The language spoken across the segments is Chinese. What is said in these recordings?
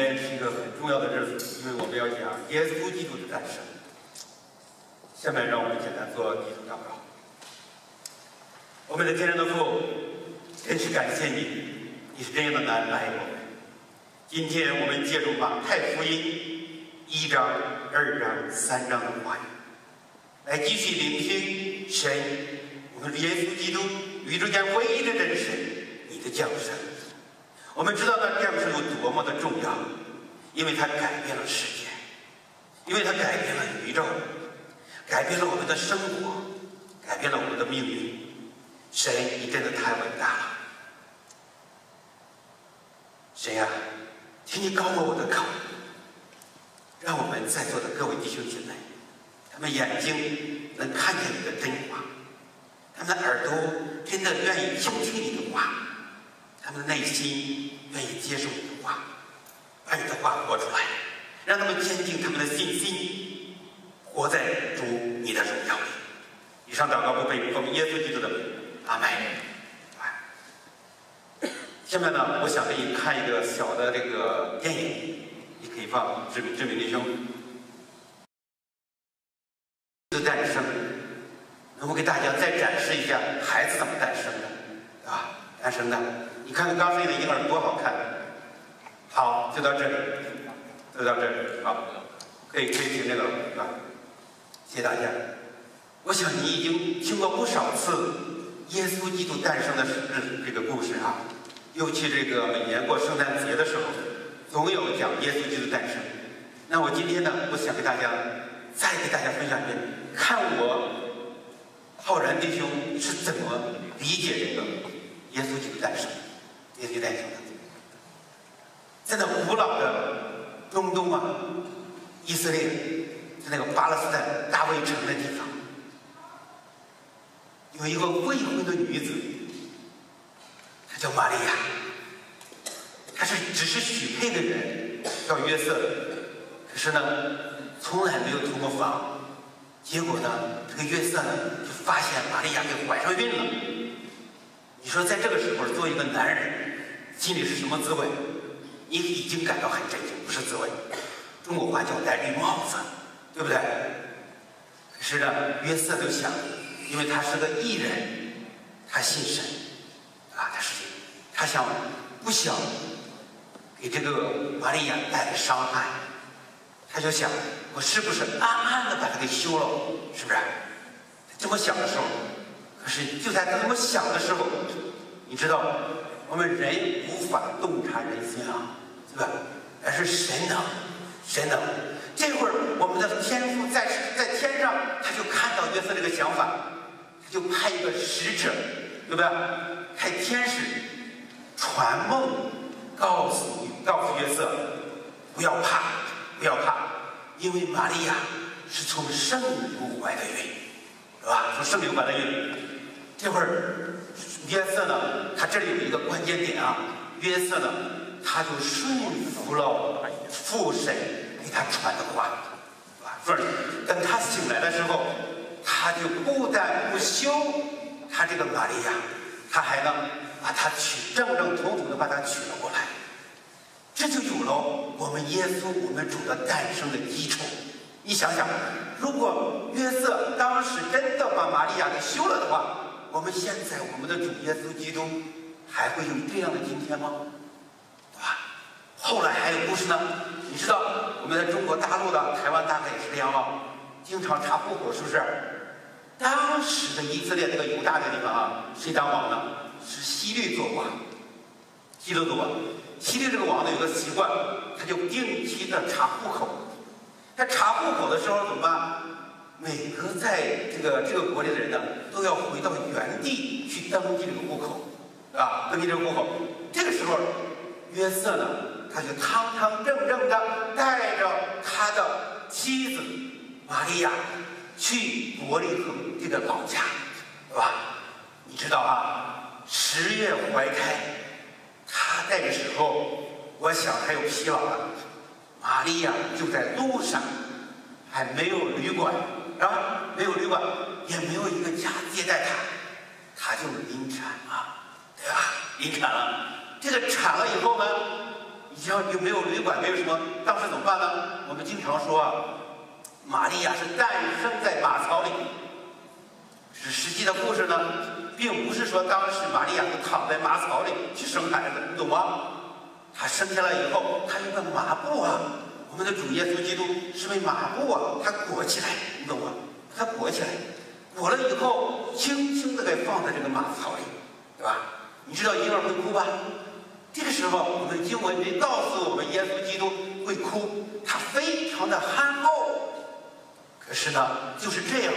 今天是一个很重要的日子，因为我们要讲耶稣基督的诞生。下面让我们简单做一祷告。我们的天上的父，真是感谢你，你是这样的来爱我们。今天我们借助马太福音一章、二章、三章的话语，来继续聆听神，我们的耶稣基督宇宙间唯一的真神，你的降生。我们知道那降生有多么的重要，因为它改变了世界，因为它改变了宇宙，改变了我们的生活，改变了我们的命运。神，你真的太伟大了！神呀，请你高过我的口，让我们在座的各位弟兄姐妹，他们眼睛能看见你的真话，他们的耳朵真的愿意倾听你的话，他们的内心愿意接受你的话，把你的话活出来，让他们坚定他们的信心，活在主你的荣耀里。以上祷告不背奉耶稣基督的名。阿门。下面呢，我想给你看一个小的这个电影，你可以放《致命致命弟兄》的诞生。那我给大家再展示一下孩子怎么诞生的，啊，诞生的。你看看刚生的婴儿多好看。好，就到这里，就到这里。好，可以可以停这个了，啊，谢谢大家。我想你已经听过不少次。耶稣基督诞生的这个故事啊，尤其这个每年过圣诞节的时候，总有讲耶稣基督诞生。那我今天呢，我想给大家再给大家分享一遍，看我浩然弟兄是怎么理解这个耶稣基督诞生，耶稣诞生的。在那古老的中东啊，以色列，在那个巴勒斯坦大卫城的地方。有一个未婚的女子，她叫玛利亚，她是只是许配的人，叫约瑟，可是呢，从来没有同过房。结果呢，这个约瑟呢，就发现玛利亚给怀上孕了。你说在这个时候，作为一个男人，心里是什么滋味？你已经感到很震惊，不是滋味。中国话叫戴绿帽子，对不对？可是呢，约瑟就想。因为他是个艺人，他信神，啊，他是他想不想给这个玛利亚带来伤害？他就想，我是不是暗暗的把他给休了？是不是？这么想的时候，可是就在他这么想的时候，你知道，我们人无法洞察人心啊，对吧？而是神能，神能。这会儿我们的天父在在天上，他就看到约瑟这个想法。就派一个使者，对不对？派天使传梦，告诉你告诉约瑟，不要怕，不要怕，因为玛利亚是从圣灵怀的孕，是吧？从圣灵怀的孕。这会儿约瑟呢，他这里有一个关键点啊，约瑟呢，他就顺服了父神给他传的话，啊，说等他醒来的时候。他就不但不休他这个玛利亚，他还能把他娶正正统统的把他娶了过来，这就有了我们耶稣我们主的诞生的基础。你想想，如果约瑟当时真的把玛利亚给休了的话，我们现在我们的主耶稣基督还会有这样的今天吗？对吧？后来还有故事呢。你知道我们在中国大陆的台湾大概也是这样吗？经常查户口，是不是？当时的以色列那个犹大的地方啊，谁当王呢？是希律做王。希律做王。希律这个王呢，有个习惯，他就定期的查户口。他查户口的时候怎么办？每个在这个这个国里的人呢，都要回到原地去登记这个户口，啊，登记这个户口。这个时候，约瑟呢，他就堂堂正正的带着他的妻子玛利亚。去伯利恒这个老家，是吧？你知道啊，十月怀胎，他那个时候，我想还有疲劳了。玛利亚就在路上，还没有旅馆，然后，没有旅馆，也没有一个家接待他，他就临产了，对吧？临产了，这个产了以后呢，你像又没有旅馆，没有什么，当时怎么办呢？我们经常说啊，玛利亚是诞生在马槽里。是实际的故事呢，并不是说当时玛利亚就躺在马槽里去生孩子，你懂吗？她生下来以后，她用个麻布啊，我们的主耶稣基督是被麻布啊，他裹起来，你懂吗？他裹起来，裹了以后，轻轻的给放在这个马槽里，对吧？你知道婴儿会哭吧？这个时候，我们的经文没告诉我们耶稣基督会哭，他非常的憨厚。可是呢，就是这样。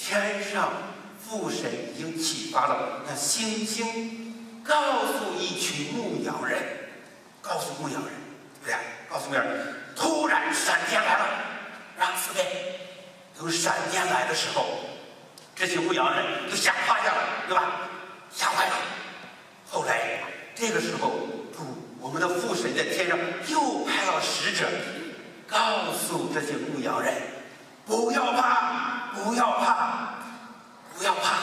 天上父神已经启发了那星星，告诉一群牧羊人，告诉牧羊人，对不对？告诉牧羊人，突然闪电来了，让四位，等闪电来的时候，这些牧羊人就吓趴下了，对吧？吓坏了。后来这个时候，主我们的父神在天上又派了使者，告诉这些牧羊人，不要怕。不要怕，不要怕！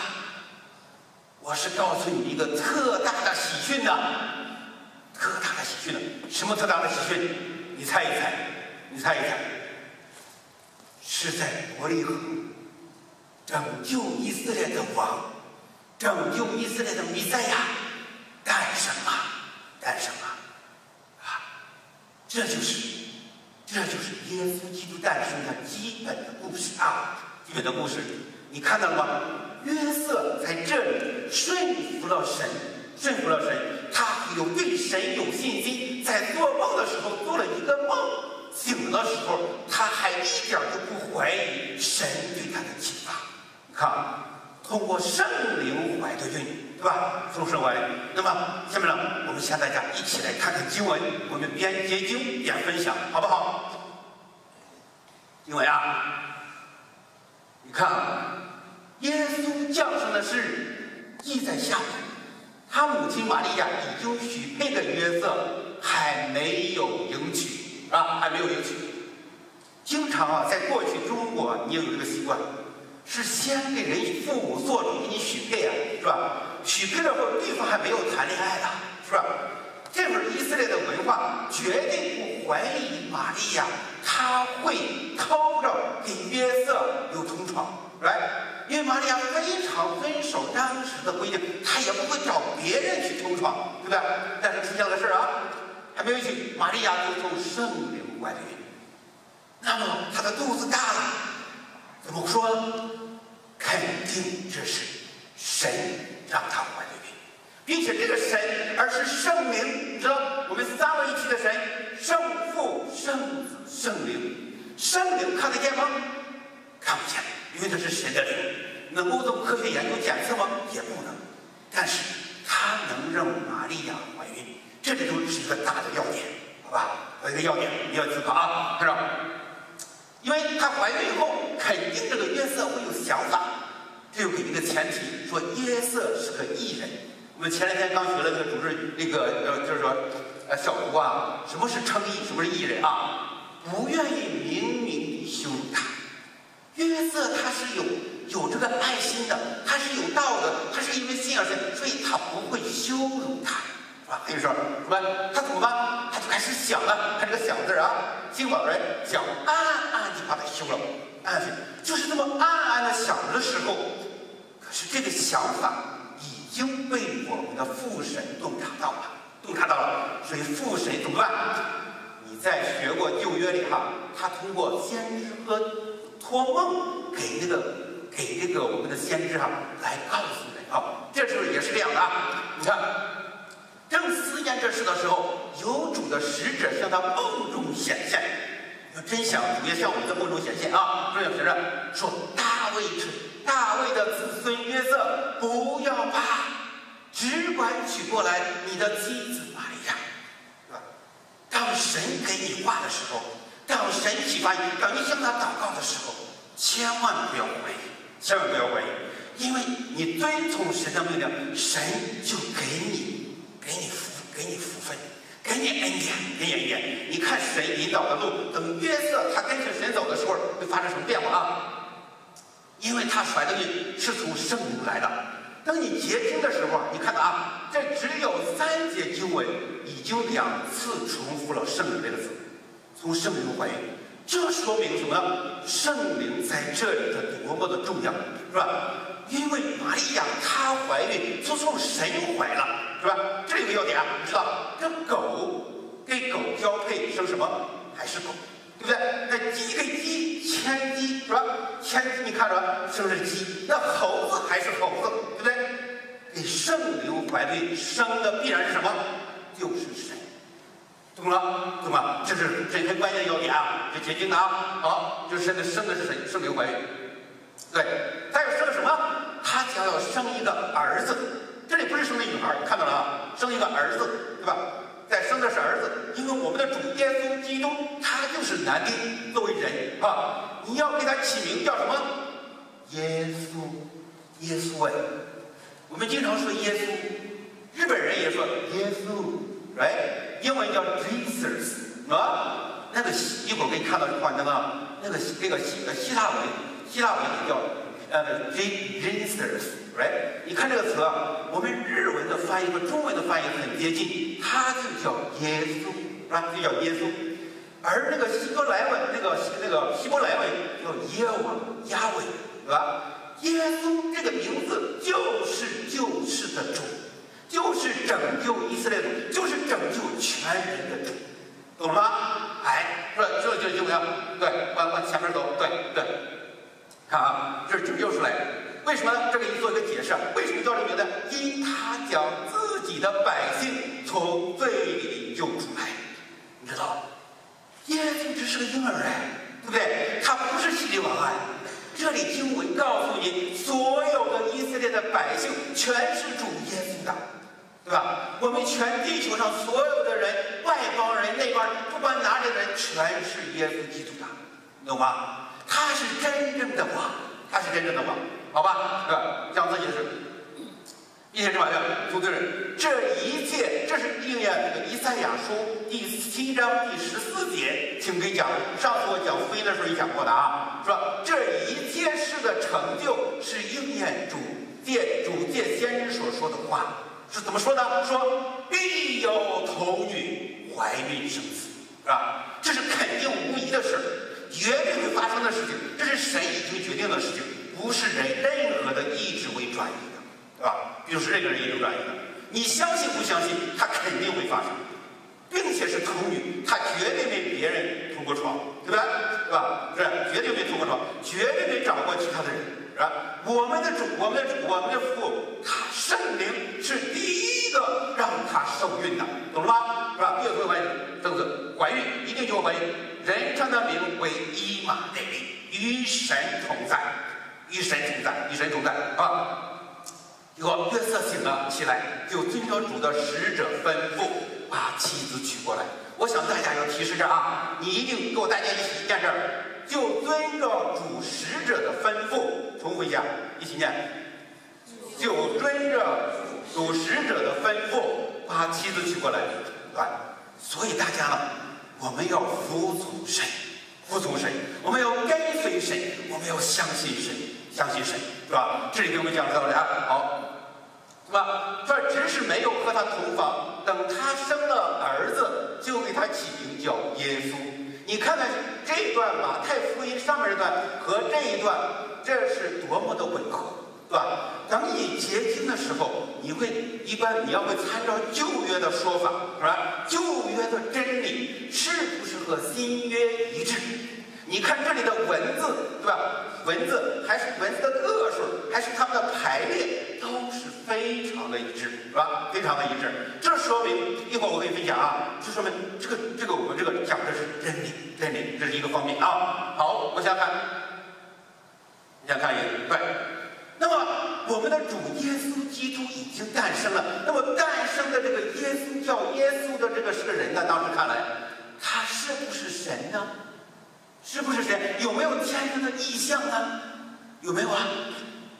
我是告诉你一个特大的喜讯的，特大的喜讯的。什么特大的喜讯？你猜一猜，你猜一猜。是在伯利恒拯救以色列的王，拯救以色列的弥赛亚诞生啊，诞生啊！啊，这就是，这就是耶稣基督诞生的基本的故事啊。基本的故事，你看到了吗？约瑟在这里顺服了神，顺服了神，他有对神有信心。在做梦的时候做了一个梦，醒的时候他还一点都不怀疑神对他的启发。看，通过圣灵怀的孕，对吧？从圣怀。那么下面呢，我们先大家一起来看看经文，我们边结经边分享，好不好？经文啊。你看，耶稣降生的事记在下面。他母亲玛利亚已经许配给约瑟，还没有迎娶，啊，还没有迎娶。经常啊，在过去中国，你有这个习惯，是先给人父母做主给你许配啊，是吧？许配了后，对方还没有谈恋爱呢，是吧？这会以色列的文化绝对不怀疑玛利亚。他会偷着给约瑟有同床，来，因为玛利亚非常遵守当时的规定，他也不会找别人去同床，对不对？但是出现了事儿啊，还没有去，玛利亚就从圣灵怀孕，那么她的肚子大了，怎么说？肯定这是神让她怀的孕，并且这个神而是圣灵，你知道，我们三位一体的神，圣父、圣子。圣灵，圣灵看得见吗？看不见，因为它是神的灵，能够做科学研究检测吗？也不能。但是它能让玛利亚怀孕，这里头是一个大的要点，好吧？有一个要点你要思考啊，看着，因为她怀孕以后，肯定这个约瑟会有想法，这就给一个前提，说约瑟是个异人。我们前两天刚学了那个主日，那个呃，就是说，呃，小读啊，什么是称义，什么是异人啊？不愿意明明羞辱他，约瑟他是有有这个爱心的，他是有道的，他是因为信仰神，所以他不会羞辱他，是吧？可以说，是吧？他怎么办？他就开始想了，看这个想字啊，金宝人想暗暗地把他休了，暗暗就是这么暗暗的想着的时候，可是这个想法已经被我们的父神洞察到了，洞察到了，所以父神怎么办？你在学过旧约里哈，他通过先知和托梦给那个给这个我们的先知哈来告诉人啊，这时候也是这样的啊。你看，正思念这事的时候，有主的使者向他梦中显现。要真想主也向我们的梦中显现啊！重要学着说，大卫是大卫的子孙约瑟，不要怕，只管取过来你的妻子玛利亚。当神给你话的时候，当神启发你，当你向他祷告的时候，千万不要怀疑，千万不要怀疑，因为你遵从神的命令，神就给你，给你福，给你福分，给你恩典，给你恩典。你看神引导的路，等约瑟他跟着神走的时候，会发生什么变化啊？因为他怀的孕是从圣灵来的。等你结经的时候，你看到啊，这只有三节经文，已经两次。次重复了“圣灵”这个词，从圣灵怀孕，这说明什么呢？圣灵在这里的多么的重要，是吧？因为玛利亚她怀孕就从神怀了，是吧？这有个要点啊，你知道，这狗给狗交配生什么？还是狗，对不对？那鸡给鸡牵鸡，是吧？牵鸡你看着生是鸡，那猴子还是猴子，对不对？给圣灵怀孕生的必然是什么？就是神，懂了？懂吗？这是这很关键要点啊，这结晶的啊。好，就是生的生的是谁？圣灵怀孕。对，他要生什么？他将要生一个儿子。这里不是生个女孩，看到了啊？生一个儿子，对吧？在生的是儿子，因为我们的主耶稣基督他就是男的，作为人啊，你要给他起名叫什么？耶稣，耶稣哎，我们经常说耶稣，日本人也说耶稣，right？英文叫 Jesus 啊，那个一会儿给你看到这画那个那个那个希希腊文，希腊文叫呃 Jesus，right？你看这个词，我们日文的翻译和中文的翻译很接近，它就叫耶稣，是吧？就叫耶稣，而那个希伯来文那个那个希伯来文叫耶和亚伟，对吧？耶稣这个名字就是救世的主，就是拯救以色列主，就是拯救全人的主，懂了吗？哎，说这就怎么样？对，往往前面走，对对。看啊，这是拯救出来的。为什么？这里做一个解释。为什么叫这个名字？因他将自己的百姓从罪里救出来。你知道，耶稣只是个婴儿哎，对不对？他不是希律王哎。这里经文告诉你，所有的以色列的百姓全是主耶稣，对吧？我们全地球上所有的人，外邦人、内邦人，不管哪里的人，全是耶稣基督的，懂吗？他是真正的王，他是真正的王，好吧？对吧？讲自己的事。一天之晚上，主持人，这一切，这是应验这个以赛亚书第七章第十四节，请给讲。上次我讲福音的时候也讲过的啊，说这一切事的成就是应验主借主借先知所说的话，是怎么说的？说必有童女怀孕生子，是吧？这是肯定无疑的事，绝对会发生的事情，这是神已经决定的事情，不是人任何的意志为转移的，对吧？比如是这个人意志转移的，你相信不相信？他肯定会发生，并且是童女，她绝对没别人同过床，对吧？对吧？是，绝对没同过床，绝对没找过其他的人，是吧？我们的主，我们的主，我们的父，他圣灵是第一个让他受孕的，懂了吗？是吧？越会怀孕，生子，怀孕一定就会怀孕。人称的名为伊玛内利，与神同在，与神同在，与神同在啊！结果约瑟醒了起来，就遵照主的使者吩咐，把妻子娶过来。我想大家要提示着啊，你一定给我大家一起念这儿，就遵照主使者的吩咐，重复一下，一起念，就遵照主使者的吩咐，把妻子娶过来。对，所以大家呢，我们要服从神，服从神，我们要跟随神，我们要相信神，相信神，是吧？这里给我们讲的道理啊，好。是吧？这只是没有和他同房，等他生了儿子，就给他起名叫耶稣。你看看这段马太福音上面这段和这一段，这是多么的吻合，对吧？等你结经的时候，你会一般你要会参照旧约的说法，是吧？旧约的真理是不是和新约一致？你看这里的文字，对吧？文字还是文字的个数，还是它们的排列，都是非常的一致，是吧？非常的一致。这说明一会儿我跟你分享啊，这说明这个这个我们这个讲的是真理，真理，这是一个方面啊。好，我想看，你想看一个对。那么我们的主耶稣基督已经诞生了。那么诞生的这个耶稣叫耶稣的这个是个人呢？当时看来，他是不是神呢？是不是神？有没有天生的意象呢？有没有啊？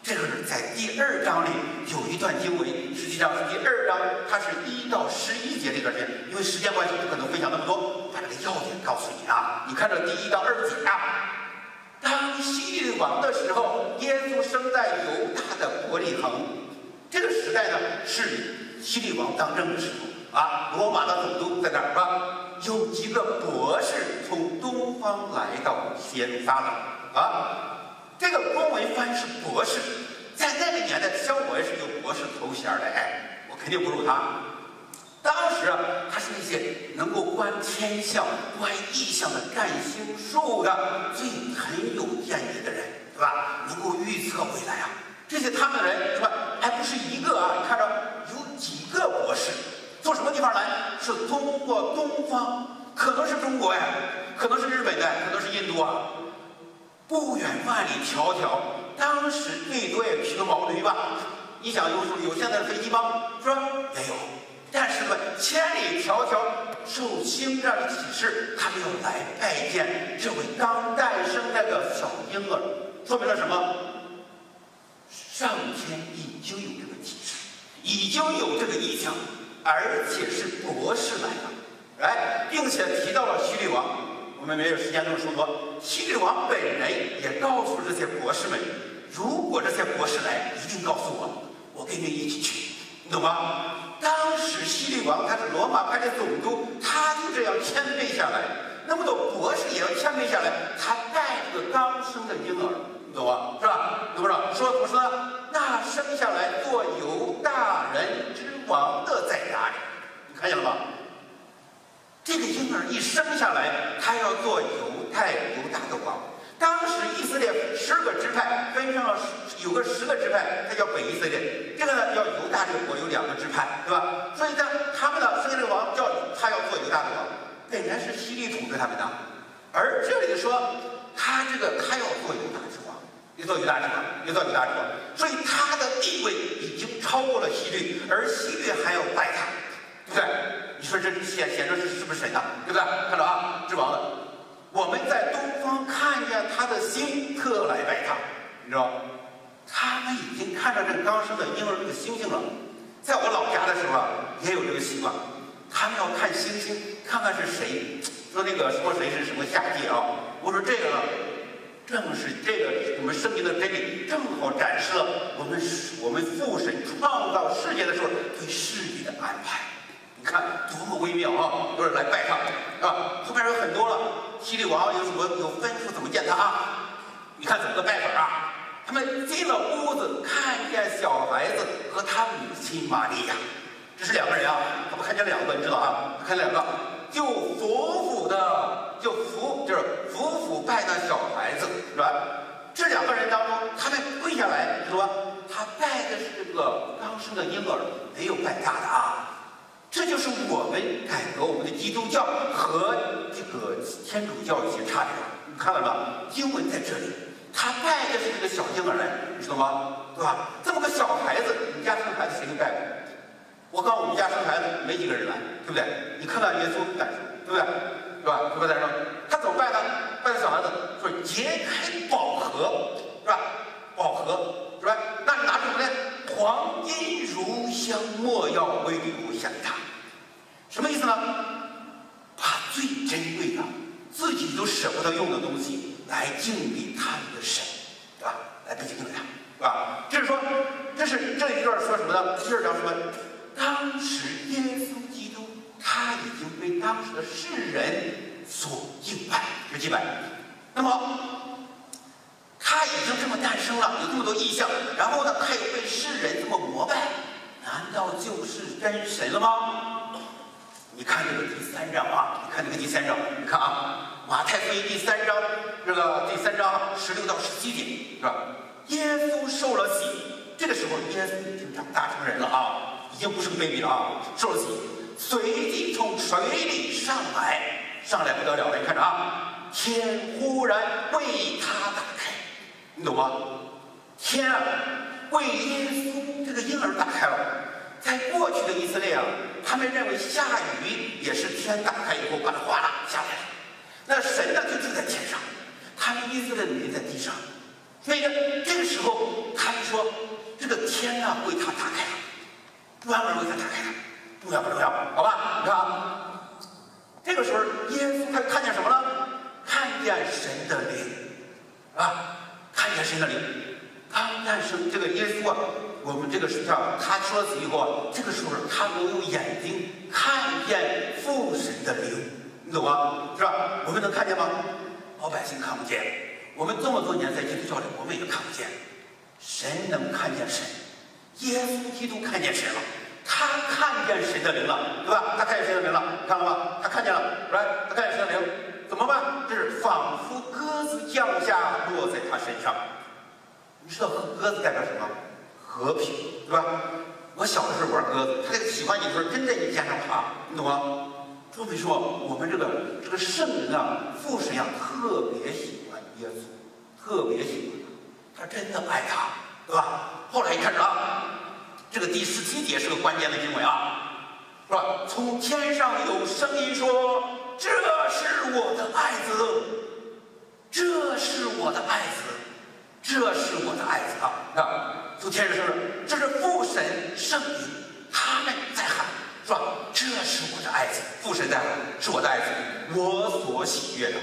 这个是在第二章里有一段经文，实际上是第二章，它是一到十一节这段经因为时间关系不可能分享那么多，把这个要点告诉你啊。你看这第一到二节啊，当西律王的时候，耶稣生在犹大的伯利恒。这个时代呢，是西律王当政的时候啊，罗马的总督在那儿是吧？有几个博士从东方来到耶路撒冷啊，这个公文翻是博士，在那个年代，像我也是有博士头衔的，哎，我肯定不如他。当时啊，他是那些能够观天象、观异象的占星术的最很有见解的人，对吧？能够预测未来啊，这些他们的人是吧？还不是一个啊，你看着有几个博士，从什么地方来？是通过东方，可能是中国呀，可能是日本的，可能是印度啊。不远万里迢迢，当时最多也骑个毛驴吧？你想有有现在的飞机吗？是吧？没有。但是呢，千里迢迢受星战的启示，他们要来拜见这位刚诞生那个小婴儿，说明了什么？上天已经有这个启示，已经有这个意向，而且是博士来了，来，并且提到了希律王。我们没有时间这么说多。希律王本人也告诉这些博士们，如果这些博士来，一定告诉我，我跟你一起去，你懂吗？当时西律王他是罗马派的总督，他就这样谦卑下来。那么多博士也要谦卑下来，他带着刚生的婴儿，你懂吗？是吧？懂不懂？说怎么说？那生下来做犹大人之王的在哪里？你看见了吗？这个婴儿一生下来，他要做犹太犹大的王。当时以色列十二个支派分成了有个十个支派，它叫北以色列。这个呢叫犹大这个国有两个支派，对吧？所以呢，他们呢生这个王叫他要做犹大的王，本来是西利统治他们的，而这里说他这个他要做犹大之王，要做犹大之王，要做犹大之王，所以他的地位已经超过了西律，而西律还要拜他，对不对？你说这显显着是是不是神呐？对不对？看着啊，之王的。我们在东方看见他的星，特来拜他，你知道吗他们已经看到这刚生的婴儿这个星星了。在我老家的时候啊，也有这个习惯，他们要看星星，看看是谁。说那个说谁是什么下界啊？我说这个正是这个我们圣经的真理，正好展示了我们我们父神创造世界的时候对世界的安排。你看多么微妙啊！都是来拜他啊。后边有很多了。西律王有什么有吩咐怎么见他啊？你看怎么个拜法啊？他们进了屋子，看见小孩子和他母亲玛利亚，这是两个人啊。他不看见两个，你知道啊？看见两个，就服服的，就服就是服服拜那小孩子，是吧？这两个人当中，他们跪下来，是吧？他拜的是这个刚生的婴儿，没有拜大的啊。这就是我们改革我们的基督教和这个天主教一些差别。你看到了吧？经文在这里，他拜的是这个小婴儿来，你知道吗？对吧？这么个小孩子，你家生孩子谁能拜？我告诉我们家生孩子没几个人来，对不对？你看看耶稣感受，对不对？是吧？对不对？他怎么拜呢？拜的小孩子说揭开宝盒，是吧？宝盒，是吧？那拿什么呢？黄金、如香、莫要为礼物献他。什么意思呢？把最珍贵的、自己都舍不得用的东西来敬礼他们的神，对吧？来敬敬他，是吧？这是说，这是这一段说什么呢？这讲什么？当时耶稣基督他已经被当时的世人所敬拜，是敬拜。那么他已经这么诞生了，有这么多意象，然后呢，他又被世人这么膜拜，难道就是真神了吗？你看这个第三章啊，你看这个第三章，你看啊，《马太福音》第三章这个第三章十六到十七节是吧？耶稣受了洗，这个时候耶稣已经长大成人了啊，已经不是个 baby 了啊，受了洗，随即从水里上来，上来不得了了，你看着啊，天忽然为他打开，你懂吗？天啊，为耶稣这个婴儿打开了。在过去的以色列啊，他们认为下雨也是天打开以后把它哗啦下来了。那神呢就住在天上，他们以色列的人在地上。所以呢，这个时候他们说这个天啊为他打开了，专门为他打开了，重要不重要？好吧，你看啊，这个时候耶稣他看见什么了？看见神的灵啊，看见神的灵。刚诞生这个耶稣啊。我们这个是叫他说死以后啊，这个时候他能用眼睛看见父神的灵，你懂吗？是吧？我们能看见吗？老百姓看不见。我们这么多年在基督教里，我们也看不见。神能看见神，耶稣基督看见谁了，他看见神的灵了，对吧？他看见神的灵了，看了吗？他看见了，来，他看见神的灵，怎么办？这是仿佛鸽子降下落在他身上。你知道鸽子代表什么？和平，对吧？我小的时候玩鸽子，它喜欢你的时候真在你肩上爬，你懂吗？这么说，我们这个这个圣人啊，父神啊，特别喜欢耶稣，特别喜欢他，他真的爱他，对吧？后来一看啊，这个第十七节是个关键的经文啊，是吧？从天上有声音说：“这是我的爱子，这是我的爱子。”这是我的爱子啊！啊，从天上说，这是父神圣灵，他们在喊，是吧？这是我的爱子，父神在喊，是我的爱子，我所喜悦的。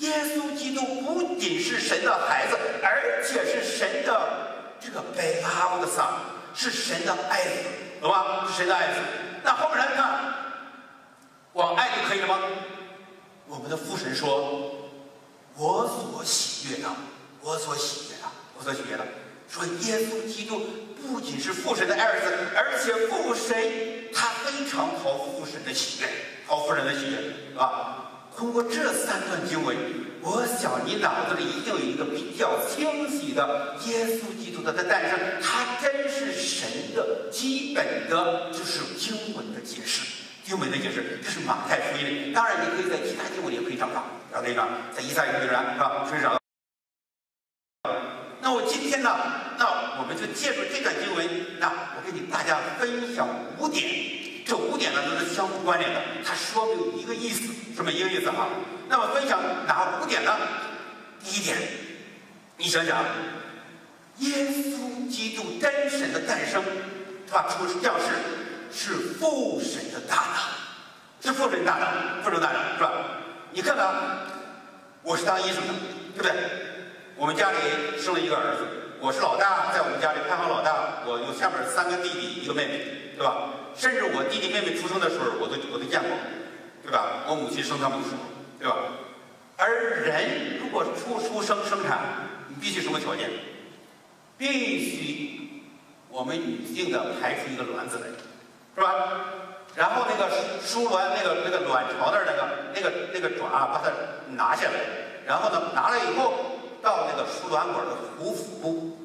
耶稣基督不仅是神的孩子，而且是神的这个 beloved son，是神的爱子，懂吗？是神的爱子。那后面来看，往爱就可以了吗？我们的父神说，我所喜悦的。我所喜悦的，我所喜悦的，说耶稣基督不仅是父神的儿子，而且父神他非常讨父神的喜悦，讨父神的喜悦，啊！通过这三段经文，我想你脑子里一定有一个比较清晰的耶稣基督的的诞生，它真是神的基本的，就是经文的解释，经文的解释，这是马太福音。当然，你可以在其他经文里也可以找到，找到一个，在以赛亚里边是吧？可以找到。那我今天呢？那我们就借助这段经文，那我跟你大家分享五点。这五点呢都是相互关联的，它说明一个意思，什么一个意思啊？那么分享哪五点呢？第一点，你想想，耶稣基督真神的诞生，是吧？出降世是父神的大能，是父神大能，父神大能是吧？你看看，我是当医生的，对不对？我们家里生了一个儿子，我是老大，在我们家里排行老大。我有下面三个弟弟，一个妹妹，对吧？甚至我弟弟妹妹出生的时候，我都我都见过，对吧？我母亲生他们的时候，对吧？而人如果出出生生产，你必须什么条件？必须我们女性的排出一个卵子来，是吧？然后那个输卵那个那个卵巢那儿那个那个那个爪把它拿下来，然后呢拿了以后。到那个输卵管的壶腹部，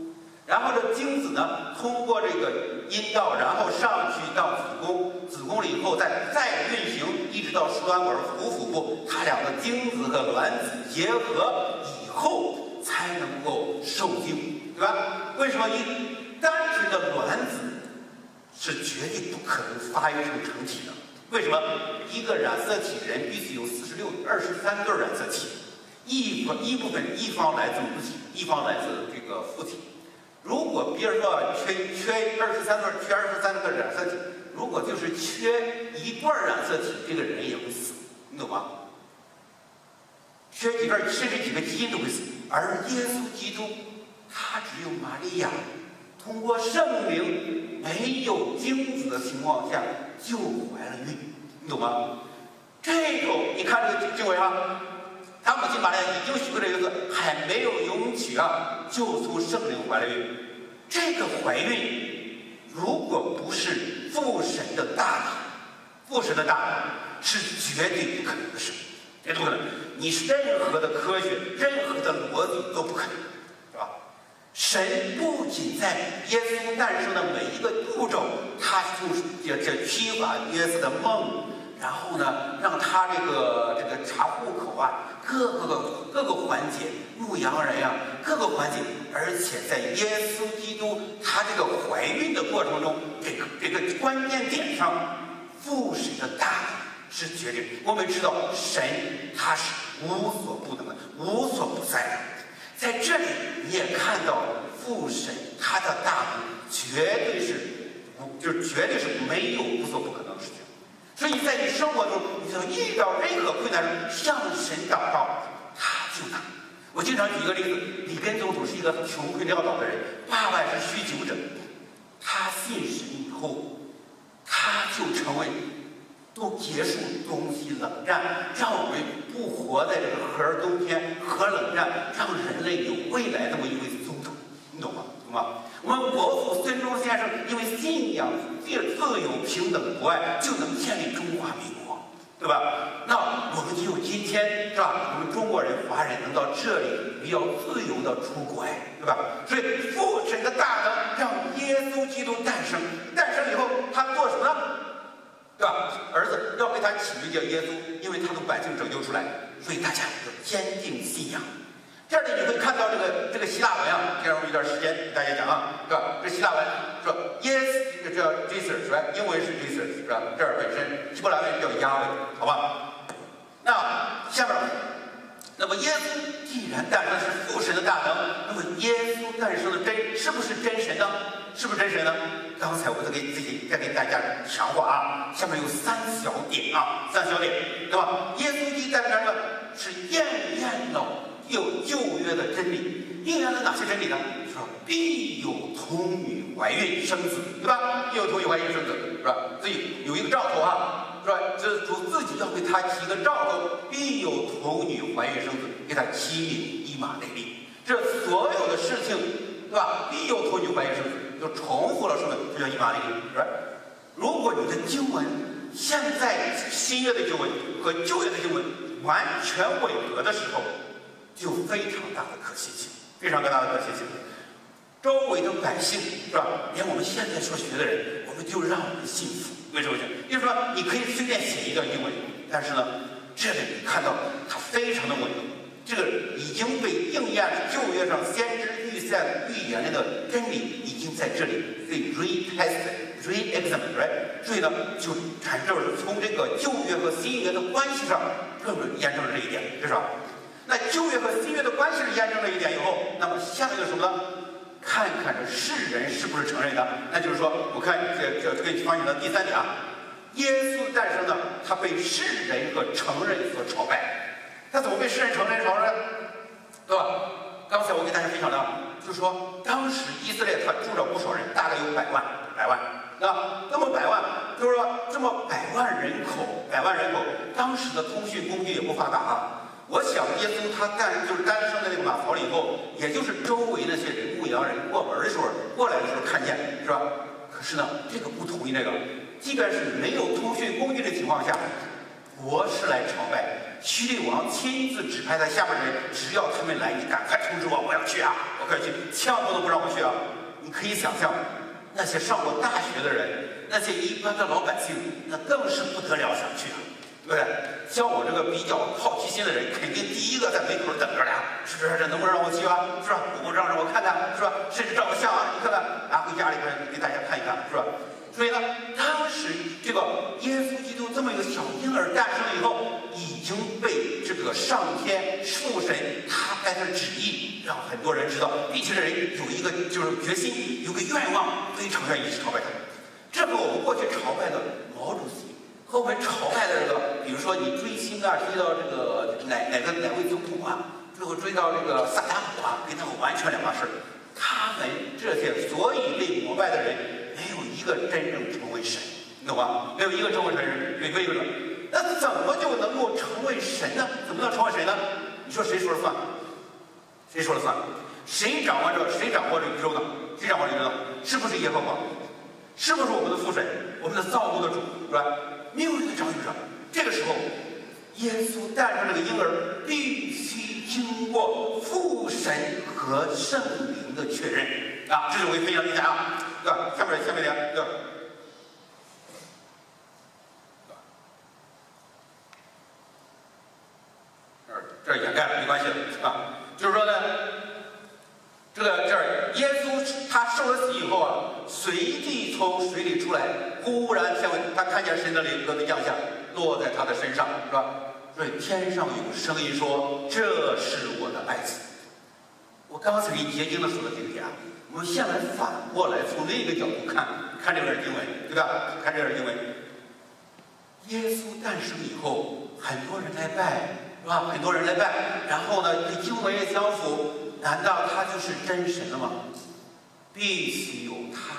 然后这精子呢，通过这个阴道，然后上去到子宫，子宫了以后再再运行，一直到输卵管壶腹部，它两个精子和卵子结合以后才能够受精，对吧？为什么一单纯的卵子是绝对不可能发育成成体的？为什么？一个染色体人必须有四十六、二十三对染色体。一一部分一方来自母体，一方来自这个父体。如果比如说缺缺二十三对，缺二十三个染色体，如果就是缺一段染色体，这个人也会死，你懂吗？缺几段，甚至几个基因都会死。而耶稣基督，他只有玛利亚通过圣灵没有精子的情况下就怀了孕，你懂吗？这种你看这个经文啊。他母亲玛利亚已经许过这个子，还没有迎娶啊，就从圣灵怀了孕。这个怀孕，如果不是父神的大能，父神的大能是绝对不可能的事，绝对不可能。你是任何的科学、任何的逻辑都不可能，神不仅在耶稣诞生的每一个步骤，他就是这这启发约瑟的梦，然后呢，让他这个这个查户口啊。各个各个环节，牧羊人呀，各个环节，而且在耶稣基督他这个怀孕的过程中，这个这个关键点上，父神的大能是决定。我们知道神他是无所不能的，无所不在的。在这里你也看到父神他的大能，绝对是无，就是绝对是没有无所不可能的事情。所以在你生活中，你遇到任何困难，向神祷告，他就能。我经常举一个例子：里根总统是一个穷困潦倒的人，爸爸是酗酒者，他信神以后，他就成为都结束冬季冷战，让我们不活在这个核冬天、核冷战，让人类有未来这么一位总统，你懂吗？懂吗？我们国父孙中山先生因为信仰自自由、平等、博爱，就能建立中华民国。对吧？那我们就有今天，是吧？我们中国人、华人能到这里比较自由的出国，哎，对吧？所以父神的大能让耶稣基督诞生，诞生以后他做什么呢？对吧？儿子要给他起名叫耶稣，因为他从百姓拯救出来，所以大家要坚定信仰。第二点你会看到这个这个希腊文啊，给我们一段时间给大家讲啊，是吧？这希腊文说 yes，这叫 Jesus，是吧？英文是 Jesus，是吧？这儿本身希伯来文叫 Yahweh，，好吧？那下面，那么耶稣既然诞生是父神的大能，那么耶稣诞生的真是不是真神呢？是不是真神呢？刚才我都给自己再给大家强化啊，下面有三小点啊，三小点，对吧？耶稣基督诞生了是验验了。有旧约的真理，应验了哪些真理呢？说必有童女怀孕生子，对吧？必有童女怀孕生子，是吧？所以有一个兆头啊，是吧？这主自己要给他起一个兆头，必有童女怀孕生子，给他起名以马内利。这所有的事情，对吧？必有童女怀孕生子，就重复了说的，这叫以马内利，是吧？如果你的经文现在新约的经文和旧约的经文完全吻合的时候，就非常大的可信性，非常大的可信性。周围的百姓是吧？连我们现在所学的人，我们就让我们信服。为什么？就是说，你可以随便写一段英文，但是呢，这里你看到它非常的稳定，这个已经被应验了旧约上先知预赛预言的真理，已经在这里被 retest、re-examined。所以呢，就产生了从这个旧约和新约的关系上，更验证了这一点，是吧？那旧约和新约的关系是验证了一点以后，那么下面有什么呢？看看这世人是不是承认的？那就是说，我看这这可以发现到第三点啊，耶稣诞生的，他被世人和承认所朝拜。他怎么被世人承认朝拜？对吧？刚才我给大家分享的，就是说当时以色列他住着不少人，大概有百万，百万，啊，那么百万，就是说这么百万人口，百万人口，当时的通讯工具也不发达啊。我想耶稣他诞就是诞生在那个马槽里以后，也就是周围那些人牧羊人过门的时候过来的时候看见，是吧？可是呢，这个不同意那个，即便是没有通讯工具的情况下，国师来朝拜，希律王亲自指派他下面的人，只要他们来，你赶快通知我，我要去啊，我要去，千万不能不让我去啊！你可以想象，那些上过大学的人，那些一般的老百姓，那更是不得了想去啊。对？像我这个比较好奇心的人，肯定第一个在门口等着呢，是不是？这能不能让我去啊？是吧？不让让我看看，是吧？甚至照个相啊，你看看，拿回家里边给大家看一看，是吧？所以呢，当时这个耶稣基督这么一个小婴儿诞生以后，已经被这个上天父神他带着旨意，让很多人知道，并且这人有一个就是决心，有个愿望，非常愿意去朝拜他。这和我们过去朝拜的毛主席。和我们朝拜的这个，比如说你追星啊，追到这个哪哪个哪位总统啊，最后追到这个萨达姆啊，跟他们完全两码事。他们这些所以被膜拜的人，没有一个真正成为神，你懂吧？没有一个真正成人，没有一个。那怎么就能够成为神呢？怎么能成为神呢？你说谁说了算？谁说了算？谁掌握着？谁掌握着宇宙呢？谁掌握着宇宙？是不是耶和华？是不是我们的父神？我们的造物的主，是吧？命运的掌权者，这个时候，耶稣诞生这个婴儿必须经过父神和圣灵的确认啊！这是我非常理解啊，对吧？下面下面点，对吧？这儿这儿掩盖了，没关系的啊。就是说呢，这个这儿耶稣他受了洗以后啊，随即从水里出来。忽然天文，他看见神的灵格的降下，落在他的身上，是吧？所以天上有声音说：“这是我的爱子。”我刚才给结晶的说的这个点，我们现在反过来从另一个角度看，看这段经文，对吧？看这段经文，耶稣诞生以后，很多人来拜，是吧？很多人来拜，然后呢，与经文也相符，难道他就是真神了吗？必须有他。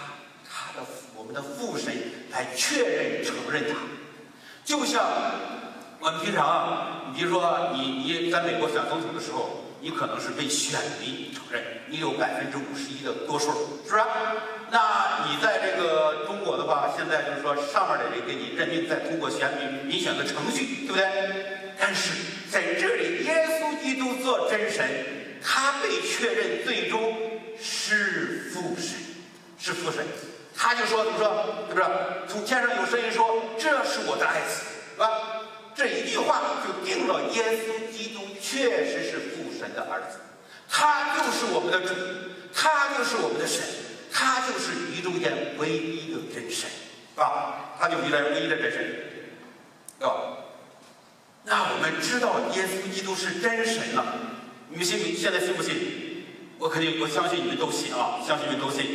他的我们的父神来确认承认他。就像我们平常，你比如说你你在美国选总统的时候，你可能是被选民承认，你有百分之五十一的多数，是不是？那你在这个中国的话，现在就是说上面的人给你任命，再通过选民民选的程序，对不对？但是在这里，耶稣基督做真神，他被确认最终是父神，是父神。他就说怎么说？是不是？从天上有声音说：“这是我的爱子，是吧？”这一句话就定了耶稣基督确实是父神的儿子，他就是我们的主，他就是我们的神。他就是宇宙间唯一的真神，啊，他就是唯一的真神，啊。那我们知道耶稣基督是真神了，你们信不？现在信不信？我肯定，我相信你们都信啊，相信你们都信。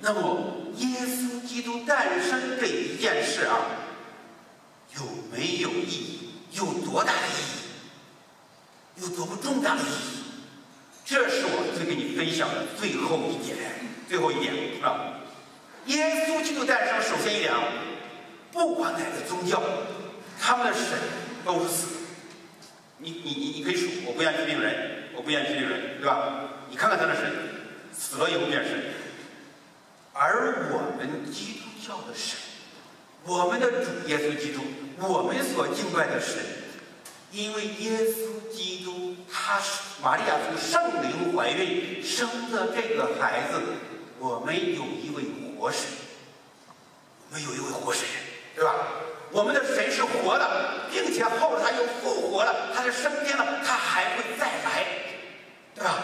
那么，耶稣基督诞生这一件事啊，有没有意义？有多大的意义？有多么重大的意义？这是我最给你分享的最后一点。最后一点是吧？耶稣基督诞生，首先一点啊，不管哪个宗教，他们的神都是死。你你你你可以数，我不愿意批评人，我不愿意批评人，对吧？你看看他的神，死了以后变神。而我们基督教的神，我们的主耶稣基督，我们所敬拜的神，因为耶稣基督他是玛利亚从圣灵怀孕生的这个孩子。我们有一位活神，我们有一位活神，对吧？我们的神是活的，并且后来他又复活了，他是升天了，他还会再来，对吧？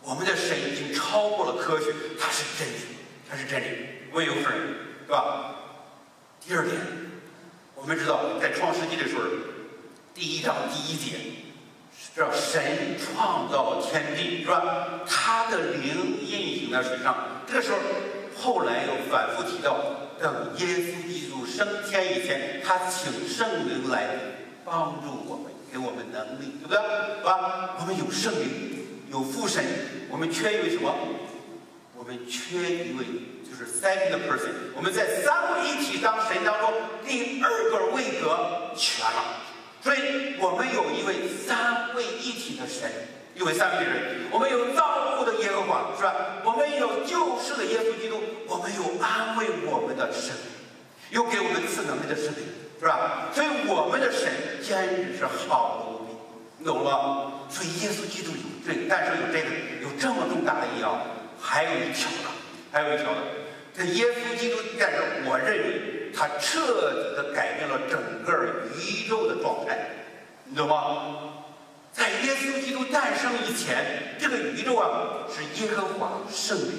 我们的神已经超过了科学，它是真理，它是真理，唯有神，对吧？第二点，我们知道在创世纪的时候，第一章第一节。叫神创造天地，是吧？他的灵运行在水上。这个时候，后来又反复提到，等耶稣基督升天以前，他请圣灵来帮助我们，给我们能力，对不对？是吧？我们有圣灵，有父神，我们缺一位什么？我们缺一位，就是 second person。我们在三位一体当神当中，第二个位格全了。所以我们有一位三位一体的神，一位三位一体的人。我们有造物的耶和华，是吧？我们有救世的耶稣基督，我们有安慰我们的神，有给我们赐能力的神，是吧？所以我们的神简直是好无比，你懂了吗？所以耶稣基督有这，但是有这个，有这么重大的意义啊！还有一条呢，还有一条呢，这耶稣基督诞生，我认为。他彻底的改变了整个宇宙的状态，你懂吗？在耶稣基督诞生以前，这个宇宙啊是耶和华圣灵，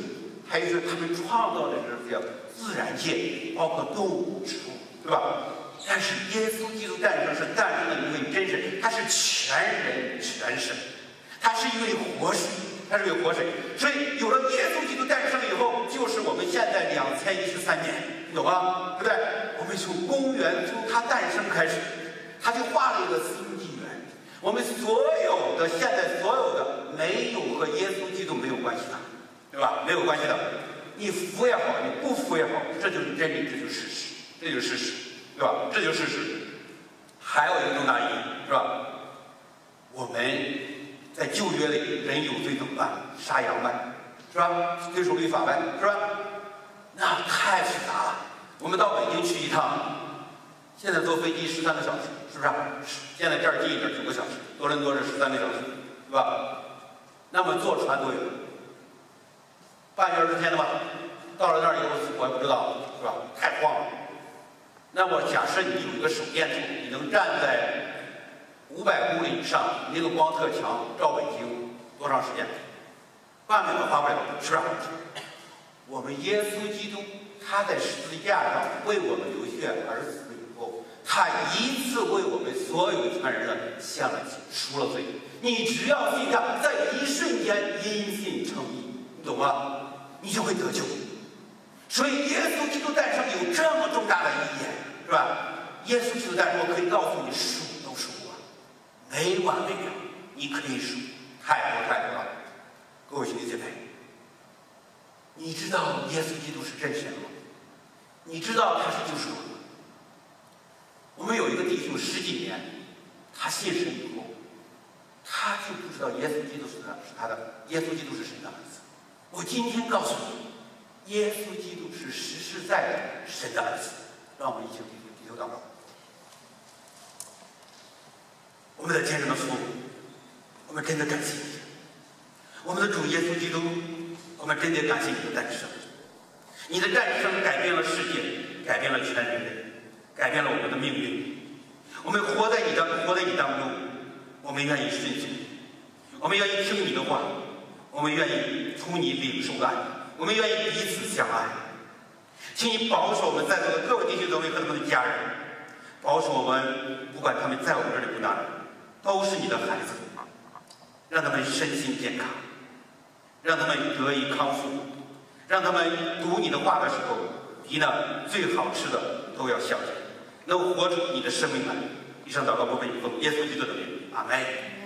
还有是他们创造的这些自然界，包括动物、植物，对吧？但是耶稣基督诞生是诞生了一位真神，他是全人全神，他是一位活神，它是有活水。所以有了耶稣基督诞生以后，就是我们现在两千一十三年。懂吗？对不对？我们从公元从它诞生开始，他就画了一个新纪元。我们所有的现在所有的没有和耶稣基督没有关系的，对吧？没有关系的，你服也好，你不服也好，这就是真理，这就是事实，这就是事实，对吧？这就是事实。还有一个重大意义，是吧？我们在旧约里，人有罪怎么办？杀羊呗，是吧？遵守律法呗，是吧？那太复杂了。我们到北京去一趟，现在坐飞机十三个小时，是不是？现在这儿近一点九个小时，多伦多是十三个小时，是吧？那么坐船多远？半夜二十天的吧。到了那儿以后，我也不知道，是吧？太晃了。那么假设你有一个手电筒，你能站在五百公里以上，那个光特强，照北京多长时间？半秒都花不了，是不是？我们耶稣基督，他在十字架上为我们流血而死以后，他一次为我们所有全人类献了血，赎了罪。你只要信他，在一瞬间因信称义，你懂吗？你就会得救。所以耶稣基督诞生有这么重大的意义，是吧？耶稣基督诞生，我可以告诉你，数，没完没了。你可以数，太多太多了。各位兄弟姐妹。你知道耶稣基督是真神吗？你知道他是救赎主吗？我们有一个弟兄十几年，他信神以后，他就不知道耶稣基督是他是他的，耶稣基督是神的儿子。我今天告诉你，耶稣基督是实实在在神的儿子。让我们一起低头低头祷告。我们的天上的父，我们真的感谢你，我们的主耶稣基督，我们真的感谢你的诞生。你的诞生改变了世界，改变了全人类，改变了我们的命运。我们活在你的活在你当中，我们愿意顺从，我们愿意听你的话，我们愿意从你领受爱，我们愿意彼此相爱。请你保守我们在座的各位弟兄姊妹和他们的家人，保守我们，不管他们在我们这里不哪里，都是你的孩子，让他们身心健康，让他们得以康复。让他们读你的话的时候，一呢最好吃的都要孝敬，能活出你的生命来。以上祷告不被奉耶稣基督的名，阿门。